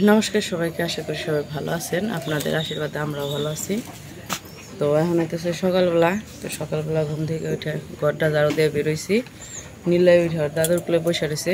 নমস্কার সবাইকে, আশা করি সবাই ভালো আছেন। আপনাদের আশীর্বাদে আমরাও ভালো আছি। তো এখন হইতেছে সকালবেলা, তো সকালবেলা ঘুম থেকে উঠে ঘরটা ঝাড়ু দিয়ে বেরোইছি নীলাই উঠে দাদুর কুলে বসে রয়েছে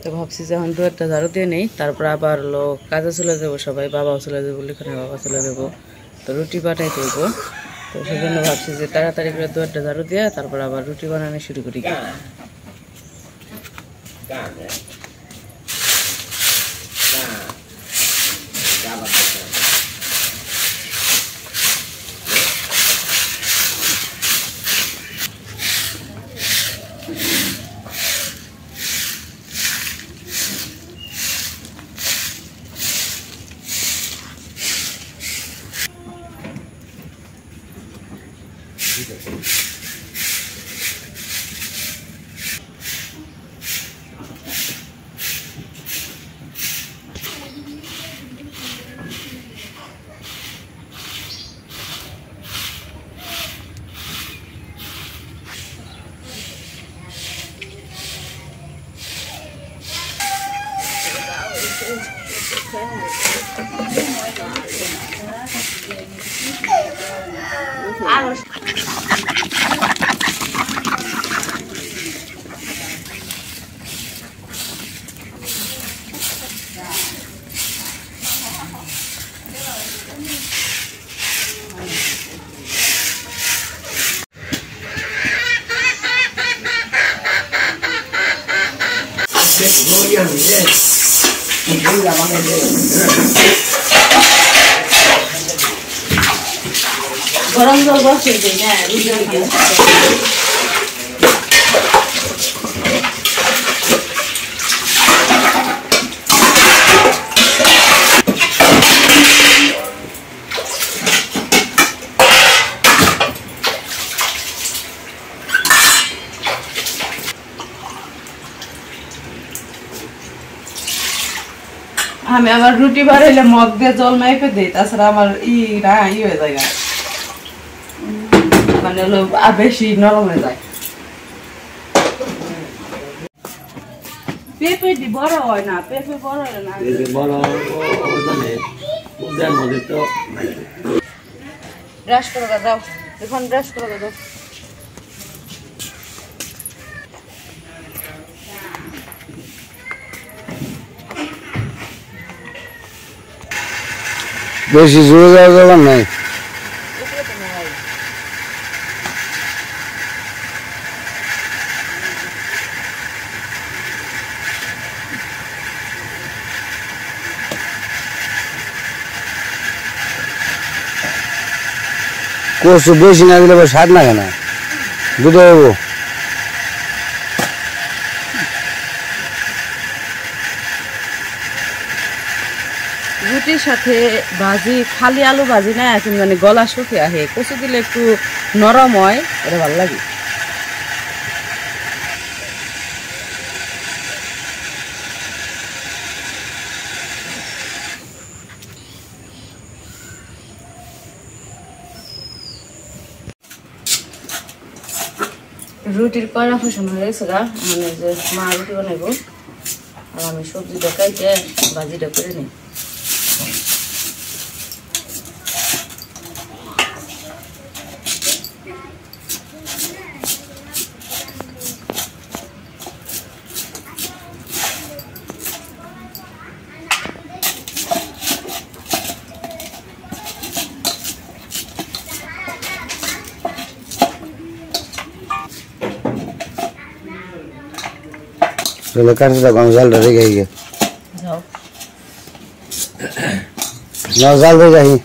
তো ভাবছি যে এখন দু একটা ঝাড়ু দিয়ে নেই, তারপর আবার হলো কাজে চলে যাব সবাই, বাবাও চলে যাব লিখনে বাবা চলে যাব। তো রুটি বানাই দেবো তো সেজন্য ভাবছি যে তাড়াতাড়ি করে দু একটা ঝাড়ু দিয়ে তারপর আবার রুটি বানানো শুরু করি। やまねで。バランスを出していて、をて。আমি আবার রুটি বাড়াইলে মগ দিয়ে জল মাইপে দিই তাছাড়া আমার ই না ই হয়ে যায়। মানে হলো বেশি নরম হয়ে যায়। পেঁপে দি বড় হয় না পেঁপে বড় হয় না। এই যে বড় ওজনে পূজার মধ্যে তো ব্রাশ করে যাও এখন ব্রাশ করে গা বেশি জোরে যাওয়া যাবার নাই। কষ্ট বেশি না দিলে স্বাদ লাগে না। দুটো হব রুটির সাথে ভাজি খালি আলু ভাজি না এখন মানে গলা শুকিয়ে আহে। কচু দিলে একটু নরম হয়, এটা ভালো লাগে। রুটির কয়লা ফসল হয়ে গেছে গা? মানে যে মা রুটি বানাইব, আর আমি সবজিটা কাইটে ভাজিটা করে নিই। তাহলে কাটতে থাকো আমি জালটা রেখে গিয়ে যাও না জাল রেখে আহি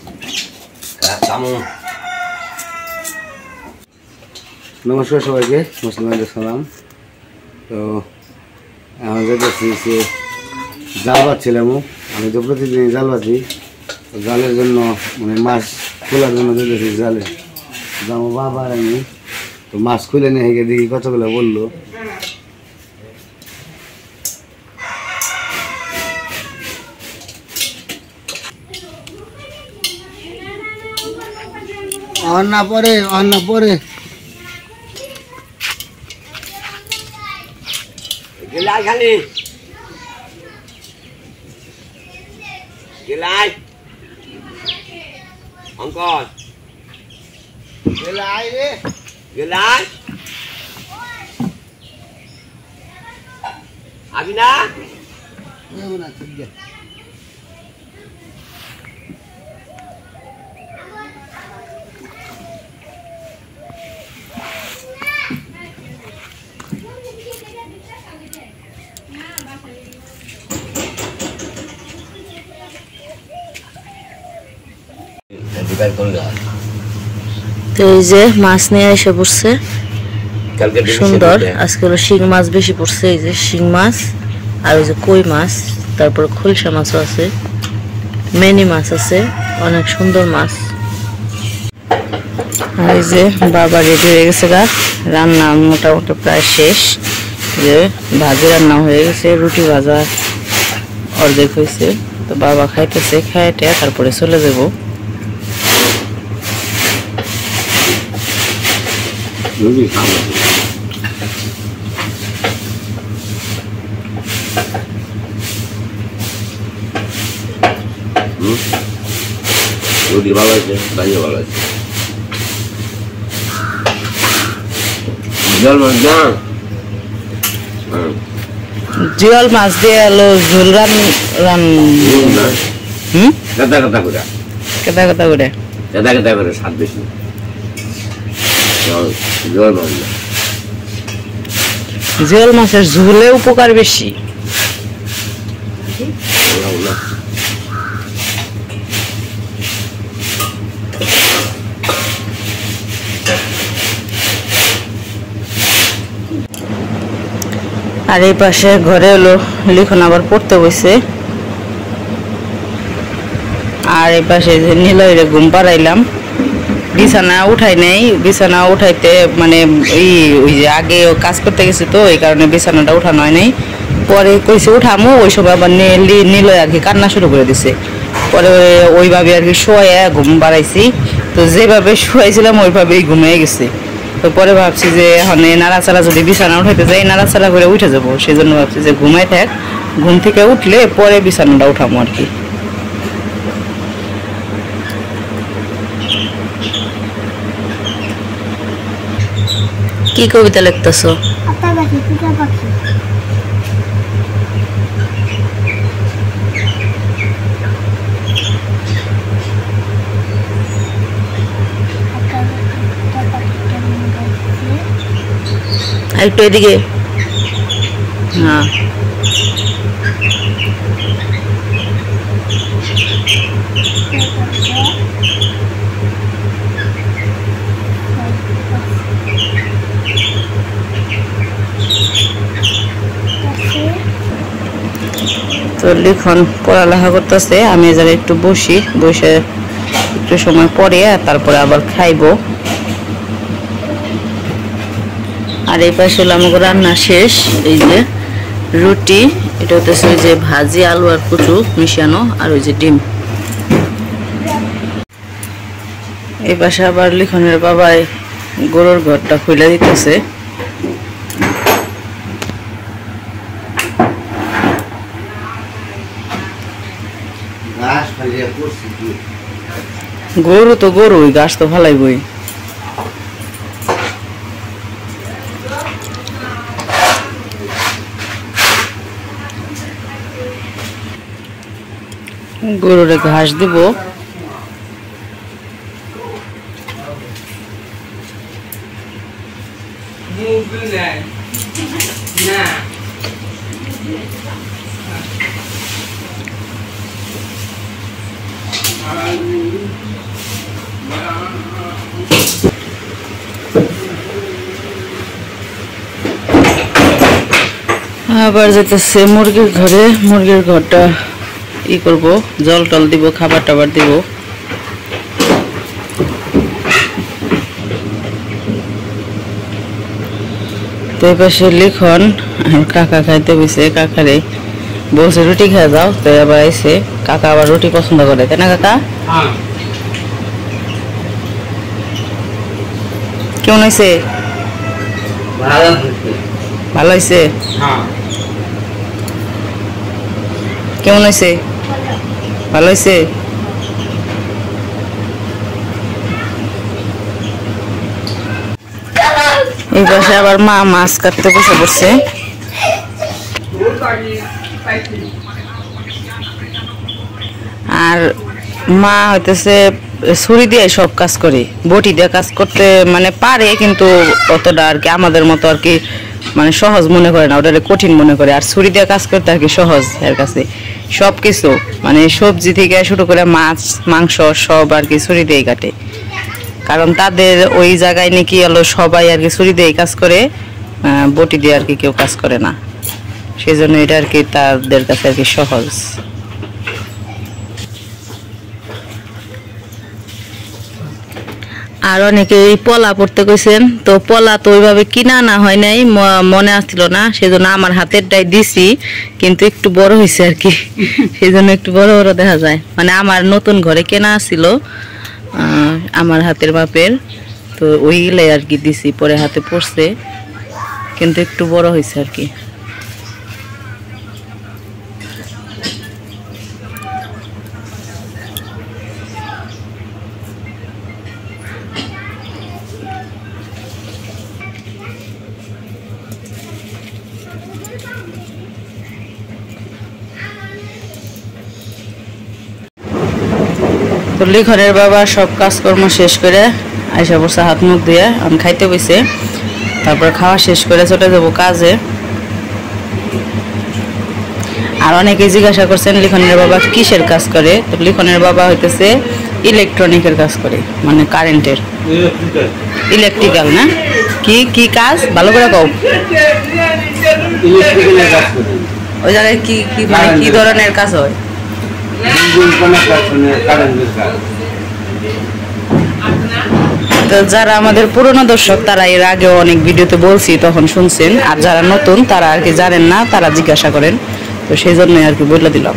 নমস্কার সবাইকে মুসলমানদের সালাম তো আমি যেতেছি সে জাল পাচ্ছিলাম আমি তো প্রতিদিন জাল পাচ্ছি তো জালের জন্য মানে মাছ খোলার জন্য যেতেছি জালে যাব বাবা আর আমি তো মাছ খুলে নিয়ে গিয়ে দেখি কতগুলো বলল অন্না পরে অন্না পরে খালি Gilai. Ông coi. Gilai đi. Gilai. Abina. Depend করে তো এই যে মাছ নিয়ে এসে পড়ছে। সুন্দর। আজকে হলো শিং মাছ বেশি পড়ছে এই যে শিং মাছ আর ওই যে কই মাছ তারপর খলসা মাছও আছে মেনি মাছ আছে অনেক সুন্দর মাছ। আর এই যে বাবা রেডি হয়ে গেছে গা রান্না মোটামুটি প্রায় শেষ। যে ভাজি রান্না হয়ে গেছে রুটি ভাজা অর্ধেক হয়েছে। তো বাবা খাইতেছে খাইতে তারপরে চলে যাব। রুটি খাব রুটি ভালো আছে দাঁড়িয়ে ভালো আছে জল মাছ দাও হ্যাঁ জিওল মাছ দিয়ে এলো ঝোল রান রান নুন না হুম গাদা গাদা করে কেদা কেদা করে গাদা গাদা করে স্বাদ বেশি জল মাছের ঝোলে উপকার বেশি। আর এই পাশে ঘরে হলো লিখন আবার পড়তে বসে। আর এই পাশে নীলয়রে ঘুম পাড়াইলাম। বিছানা উঠাই নাই, বিছানা উঠাইতে মানে এই, ওই যে আগে কাজ করতে গেছে তো, এই কারণে বিছানাটা উঠানো হয় নাই। পরে কইছে, উঠামো। ওই সময় আবার নীল- আর কি কান্না শুরু করে দিছে। পরে ওইভাবে আর কি শোয়া ঘুম বাড়াইছি। তো যেভাবে শুয়াইছিলাম, ওইভাবেই ঘুমিয়ে গেছে। তো পরে ভাবছি যে, এখন নাড়াচাড়া যদি বিছানা উঠাইতে যাই, নাড়াচাড়া করে উঠে যাব। সেই জন্য ভাবছি যে ঘুমাই থাক। ঘুম থেকে উঠলে পরে বিছানাটা উঠামো আর কি। কি কবিতা লিখতেছো? একটু এদিকে। হ্যাঁ। তো লিখন পড়ালেখা করতেছে, আমি যারা একটু বসি, বসে একটু সময় পরে তারপরে আবার খাইবো। আর এই পাশে হলো আমাকে রান্না শেষ, এই যে রুটি, এটা হতেছে ওই যে ভাজি, আলু আর কচু মিশানো আর ওই যে ডিম। এই পাশে আবার লিখনের বাবাই গরুর ঘরটা খুলে দিতেছে ঘাস ফালিয়ে করছি কি গরু তো গরুই গাছ তো ভালাইবই গরুরে ঘাস দিব। আবার যেতেছে মুরগির ঘরে, মুরগির ঘরটা ই করব, জল টল দিব, খাবার টাবার দিব। তো এই পাশে লিখন, কাকা খাইতে বসে কাকারে বসে রুটি খেয়ে যাও। তো আবার আইসে কাকা আবার রুটি পছন্দ করে তাই না কাকা? কেমন হয়েছে? ভালো ভালো হয়েছে? কেমন হয়েছে? ভালো হয়েছে? এই পাশে আবার মা মাছ কাটতে বসে পড়ছে। আর মা হইতেছে ছুরি দিয়ে সব কাজ করে। বটি দিয়ে কাজ করতে মানে পারে, কিন্তু অতটা আর কি, আমাদের মতো আর কি মানে সহজ মনে করে না ওটা কঠিন মনে করে। আর ছুরি দিয়ে কাজ করতে আর কি সহজ এর কাছে। সব কিছু মানে সবজি থেকে শুরু করে মাছ, মাংস সব আর কি ছুরি দিয়ে কাটে। কারণ তাদের ওই জায়গায় নাকি হলো সবাই আর কি ছুরি দিয়ে কাজ করে বটি দিয়ে আর কি কেউ কাজ করে না। সেই জন্য এটা আর কি তাদের কাছে আর কি সহজ। আর অনেকেই পলা পড়তে কইছেন তো পলা তো ওইভাবে কিনা না হয় নাই মনে আসছিল না সেজন্য আমার হাতেরটাই দিছি কিন্তু একটু বড় হয়েছে আর কি। সেই জন্য একটু বড় বড় দেখা যায়। মানে আমার নতুন ঘরে কেনা ছিল আমার হাতের মাপের তো ওইগুলাই আর কি দিছি পরে হাতে পড়ছে কিন্তু একটু বড় হয়েছে আর কি। তো লিখনের বাবা সব কাজকর্ম শেষ করে আইসা বসে হাত মুখ দিয়ে আমি খাইতে বসে তারপর খাওয়া শেষ করে চলে যাব কাজে। আর অনেকে জিজ্ঞাসা করছেন লিখনের বাবা কিসের কাজ করে? তো লিখনের বাবা হইতেছে ইলেকট্রনিকের কাজ করে মানে কারেন্টের। ইলেকট্রিক্যাল না? কি কি কাজ? ভালো করে কও। ওই জায়গায় কি কি মানে কি ধরনের কাজ হয় ইঞ্জিন কনেকশনের কারেন্টের কাজ তো যারা আমাদের পুরনো দর্শক তারা এর আগে অনেক ভিডিওতে বলছি তখন শুনছেন আর যারা নতুন তারা আর কি জানেন না তারা জিজ্ঞাসা করেন তো সেই জন্যই আর কি বলে দিলাম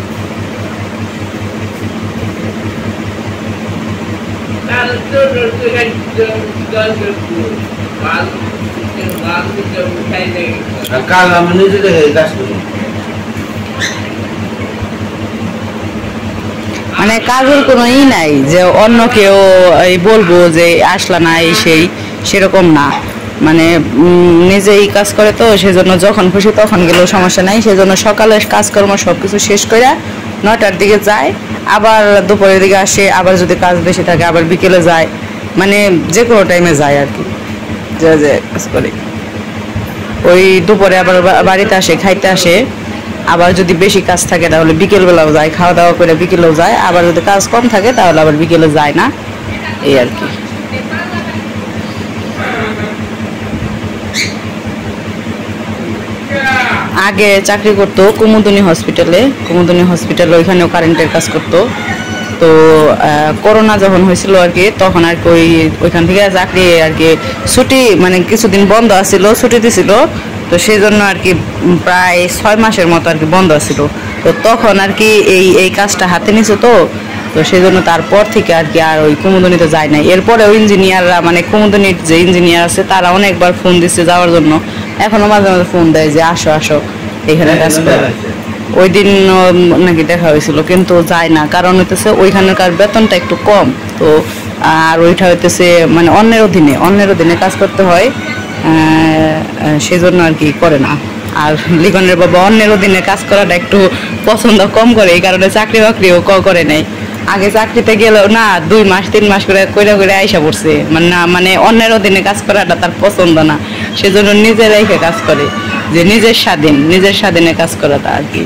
কাজ আমি নিজে দেখে কাজ করি মানে কাজের কোনো ই নাই যে অন্য কেউ এই বলব যে আসলা না, এই সেই, সেরকম না। মানে নিজেই কাজ করে তো, সেজন্য যখন খুশি তখন গেলেও সমস্যা নাই। সেজন্য সকালে কাজকর্ম সব কিছু শেষ করে নটার দিকে যায়, আবার দুপুরের দিকে আসে, আবার যদি কাজ বেশি থাকে, আবার বিকেলে যায়। মানে যে কোনো টাইমে যায় আর কি। যে যে কাজ করে। ওই দুপুরে আবার বাড়িতে আসে, খাইতে আসে। আবার যদি বেশি কাজ থাকে তাহলে বিকেলবেলাও যায় খাওয়া দাওয়া করে বিকেলেও যায়। আবার যদি কাজ কম থাকে তাহলে আবার বিকেলে যায় না। এই আর কি। আগে চাকরি করতো কুমুদুনি হসপিটালে। কুমুদুনি হসপিটালে ওইখানেও কারেন্টের কাজ করতো। তো করোনা যখন হয়েছিল আর কি, তখন আর কি ওই ওইখান থেকে চাকরি আর কি ছুটি মানে কিছুদিন বন্ধ আছিল, ছুটি দিছিল। তো সেই জন্য আর কি প্রায় ছয় মাসের মতো আর কি বন্ধ ছিল। তো তখন আর কি এই এই কাজটা হাতে নিছে তো। তো সেই জন্য তারপর থেকে আর কি আর ওই কুমুদনিতে যায় নাই। এরপরে ওই ইঞ্জিনিয়াররা মানে কুমুদনির যে ইঞ্জিনিয়ার আছে তারা অনেকবার ফোন দিচ্ছে যাওয়ার জন্য। এখনও মাঝে মাঝে ফোন দেয় যে আসো আসো এখানে কাজ করো। ওই দিন নাকি দেখা হয়েছিল কিন্তু যায় না। কারণ হইতেছে ওইখানকার বেতনটা একটু কম। তো আর ওইটা হইতেছে মানে অন্যের অধীনে অন্যের অধীনে কাজ করতে হয় সেজন্য আর কি করে না। আর লিখনের বাবা অন্যের অধীনে কাজ করাটা একটু পছন্দ কম করে, এই কারণে চাকরি বাকরিও ক করে নেয় আগে চাকরিতে গেলেও না, দুই মাস, তিন মাস করে, কইরা করে আইসা পড়ছে। মানে না মানে অন্যের অধীনে কাজ করাটা তার পছন্দ না। সেজন্য নিজে রেখে কাজ করে, যে নিজের স্বাধীন, নিজের স্বাধীনে কাজ করাটা আর কি।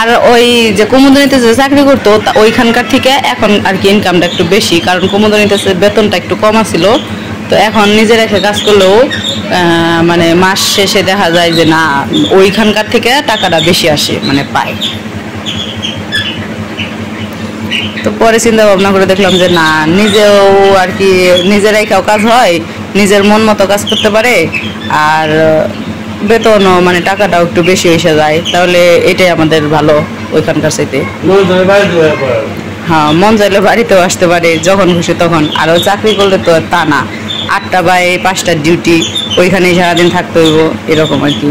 আর ওই যে কুমুদনিতে যে চাকরি করতো ওইখানকার থেকে এখন আর কি ইনকামটা একটু বেশি, কারণ কুমুদনিতে বেতনটা একটু কম ছিল তো এখন নিজে রেখে কাজ করলেও মানে মাস শেষে দেখা যায় যে না, ওইখানকার থেকে টাকাটা বেশি আসে মানে পায়। তো পরে চিন্তা ভাবনা করে দেখলাম যে না, নিজেও আর কি নিজের রেখাও কাজ হয়, নিজের মন মতো কাজ করতে পারে, আর বেতনও মানে টাকাটাও একটু বেশি এসে যায়, তাহলে এটাই আমাদের ভালো ওইখানকার সাথে হয়ে, মন চাইলে বাড়িতেও আসতে পারে, যখন খুশি তখন। আর ওই চাকরি করলে তো তা না। আটটা বাই পাঁচটার ডিউটি ওইখানেই সারাদিন থাকতে হইব, এরকম আর কি।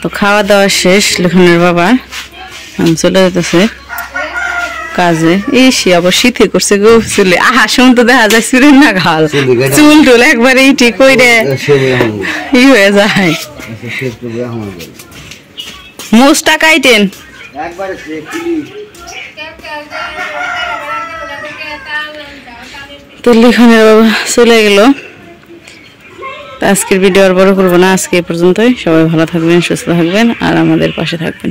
তো খাওয়া দাওয়া শেষ লিখনের বাবা, চলে যেতেছে কাজে। এই সে আবার শীতে করছে গো চুলে। আহা শুন তো দেখা যায় চুলের না ঘাল চুল টুল একবারে ইটি কইরে। ই হয়ে যায়। সে মোস্টা কাইটেন। একবারে তো লিখনের বাবা চলে গেল। আজকের ভিডিও আর বড় করব না আজকে এ পর্যন্তই। সবাই ভালো থাকবেন সুস্থ থাকবেন আর আমাদের পাশে থাকবেন।